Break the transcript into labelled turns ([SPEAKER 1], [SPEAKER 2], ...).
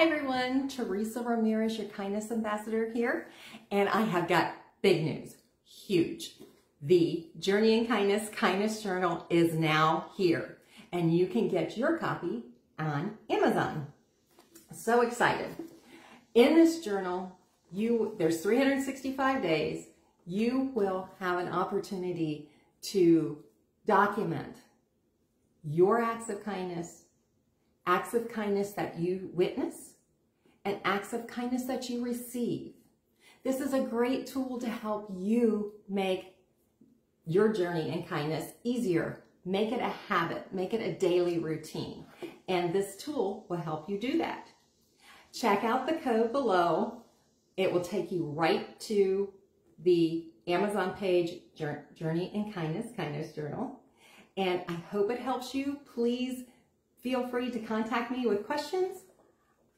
[SPEAKER 1] Hi everyone, Teresa Ramirez, your kindness ambassador here, and I have got big news, huge. The Journey in Kindness Kindness Journal is now here, and you can get your copy on Amazon. So excited. In this journal, you there's 365 days. You will have an opportunity to document your acts of kindness, acts of kindness that you witness, and acts of kindness that you receive. This is a great tool to help you make your journey in kindness easier. Make it a habit, make it a daily routine. And this tool will help you do that. Check out the code below. It will take you right to the Amazon page, Journey in Kindness, Kindness Journal. And I hope it helps you. Please feel free to contact me with questions.